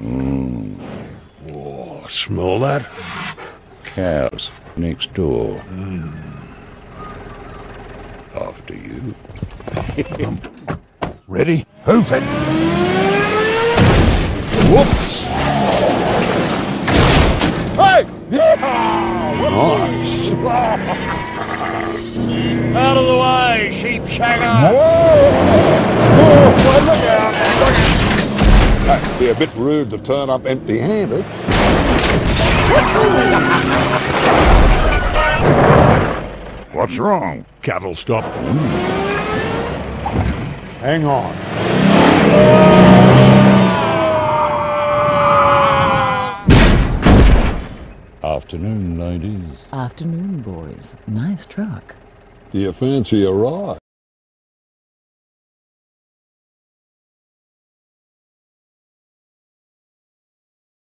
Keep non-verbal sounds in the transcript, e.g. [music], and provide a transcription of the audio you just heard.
Mmm, Oh, smell that? cows next door. Hmm. After you. [laughs] Ready? Hoof it! Whoops! Hey! Nice! Out of the way, sheep shagger! Oh, That'd be a bit rude to turn up empty-handed. What's wrong? Cattle stop. Hang on. Afternoon, ladies. Afternoon, boys. Nice truck. Do you fancy a ride?